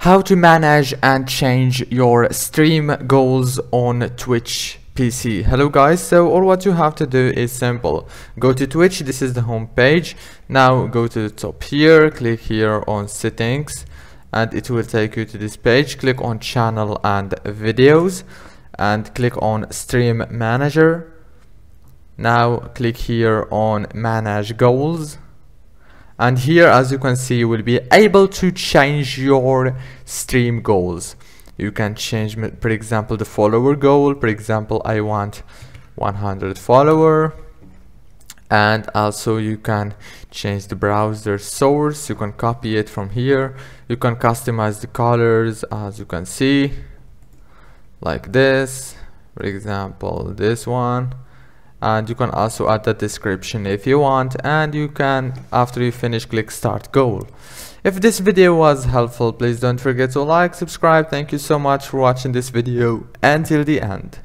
how to manage and change your stream goals on Twitch PC. Hello guys, so all what you have to do is simple. Go to Twitch, this is the home page. Now go to the top here, click here on settings and it will take you to this page. Click on channel and videos and click on stream manager. Now click here on manage goals and here as you can see you will be able to change your stream goals. You can change for example the follower goal. For example I want 100 follower. And also you can change the browser source. You can copy it from here. You can customize the colors as you can see like this. For example this one and you can also add the description if you want and you can after you finish click start goal. If this video was helpful please don't forget to like subscribe. Thank you so much for watching this video. Until the end